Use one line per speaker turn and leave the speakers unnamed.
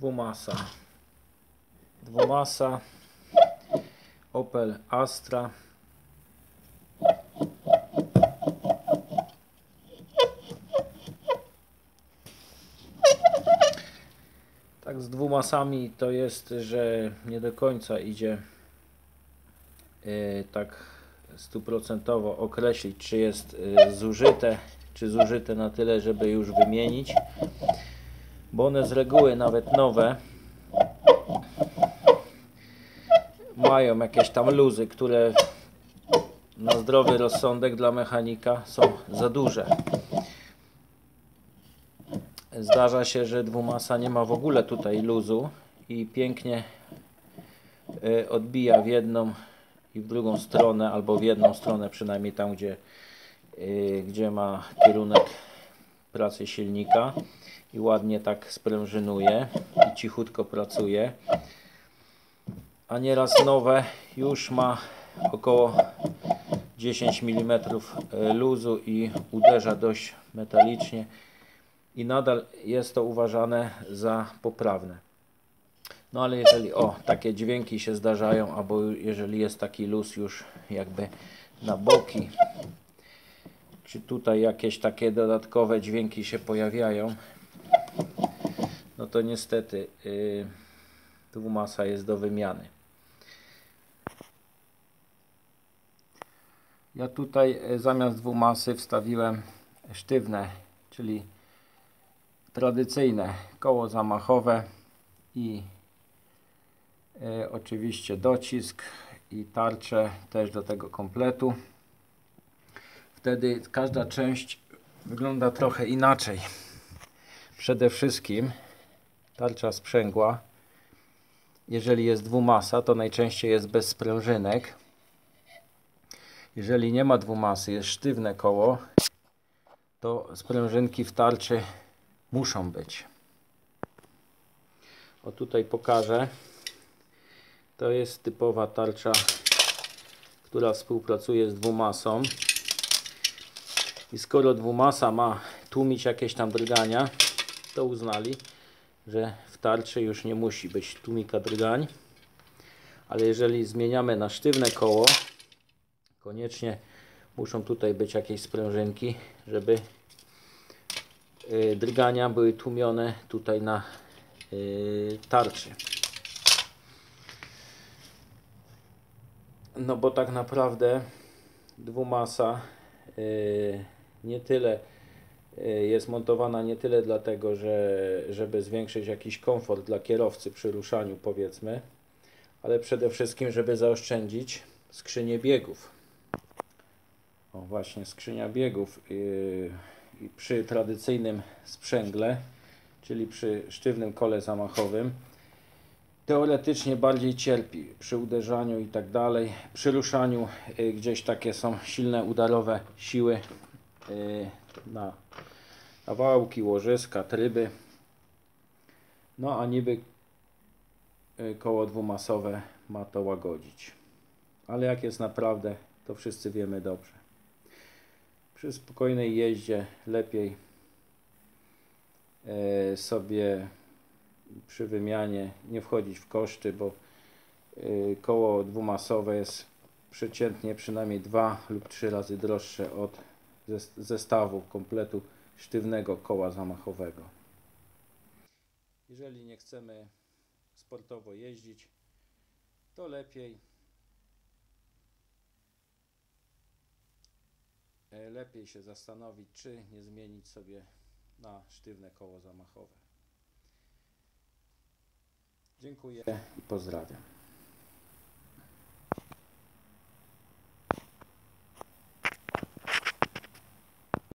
dwumasa. Dwumasa. Opel Astra. Tak z dwumasami to jest, że nie do końca idzie yy, tak stuprocentowo określić, czy jest yy, zużyte, czy zużyte na tyle, żeby już wymienić. Bo one z reguły nawet nowe mają jakieś tam luzy, które na zdrowy rozsądek dla mechanika są za duże. Zdarza się, że dwumasa nie ma w ogóle tutaj luzu i pięknie y, odbija w jedną i w drugą stronę, albo w jedną stronę przynajmniej tam, gdzie, y, gdzie ma kierunek pracy silnika i ładnie tak sprężynuje i cichutko pracuje. A nieraz nowe już ma około 10 mm luzu i uderza dość metalicznie i nadal jest to uważane za poprawne. No ale jeżeli o takie dźwięki się zdarzają, albo jeżeli jest taki luz już jakby na boki, czy tutaj jakieś takie dodatkowe dźwięki się pojawiają, no to niestety yy, dwumasa jest do wymiany. Ja tutaj y, zamiast dwumasy wstawiłem sztywne, czyli tradycyjne koło zamachowe i e, oczywiście docisk i tarczę też do tego kompletu. Wtedy każda część wygląda trochę inaczej. Przede wszystkim tarcza sprzęgła. Jeżeli jest dwumasa, to najczęściej jest bez sprężynek. Jeżeli nie ma dwumasy, jest sztywne koło, to sprężynki w tarczy muszą być. O tutaj pokażę. To jest typowa tarcza, która współpracuje z dwumasą. I skoro dwumasa ma tłumić jakieś tam drgania, to uznali, że w tarczy już nie musi być tłumika drgań. Ale jeżeli zmieniamy na sztywne koło, koniecznie muszą tutaj być jakieś sprężynki, żeby Y, drgania były tłumione tutaj na y, tarczy. No bo tak naprawdę dwumasa y, nie tyle jest montowana nie tyle dlatego, że żeby zwiększyć jakiś komfort dla kierowcy przy ruszaniu powiedzmy, ale przede wszystkim żeby zaoszczędzić skrzynię biegów. O właśnie skrzynia biegów przy tradycyjnym sprzęgle, czyli przy sztywnym kole zamachowym, teoretycznie bardziej cierpi przy uderzaniu i tak dalej. Przy ruszaniu y, gdzieś takie są silne udarowe siły na, na wałki, łożyska, tryby. No a niby y, koło dwumasowe ma to łagodzić. Ale jak jest naprawdę, to wszyscy wiemy dobrze przy spokojnej jeździe lepiej e, sobie przy wymianie nie wchodzić w koszty, bo koło dwumasowe jest przeciętnie przynajmniej dwa lub trzy razy droższe od zestawu kompletu sztywnego koła zamachowego. Jeżeli nie chcemy sportowo jeździć, to lepiej E, lepiej się zastanowić, czy nie zmienić sobie na sztywne koło zamachowe. Dziękuję i pozdrawiam.